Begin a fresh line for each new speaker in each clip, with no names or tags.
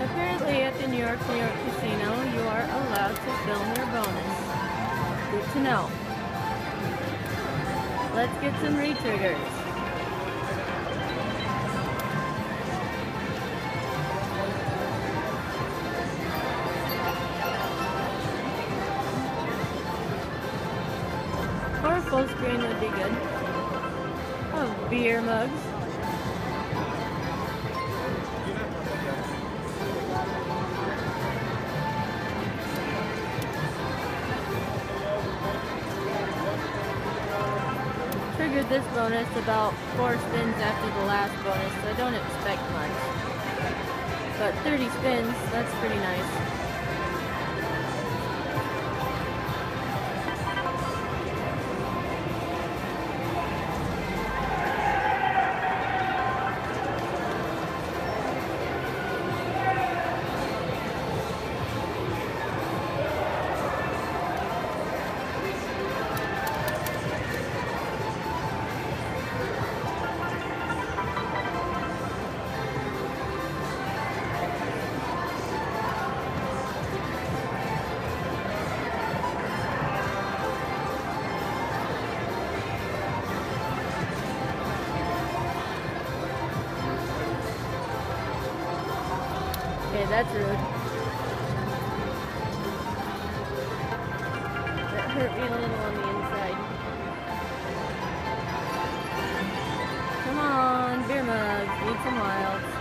Apparently at the New York, New York Casino, you are allowed to film your bonus. Good to know. Let's get some retriggers. Or full screen would be good. Of beer mugs. Triggered this bonus about four spins after the last bonus, so I don't expect much. But 30 spins, that's pretty nice. Okay, that's rude. That hurt me a little on the inside. Come on, beer mugs, need some wilds.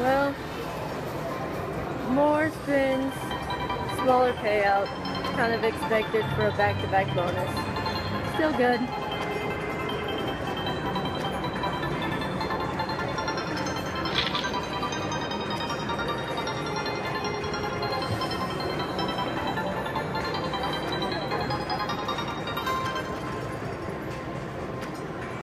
Well, more spins, smaller payout. Kind of expected for a back-to-back bonus. Still good.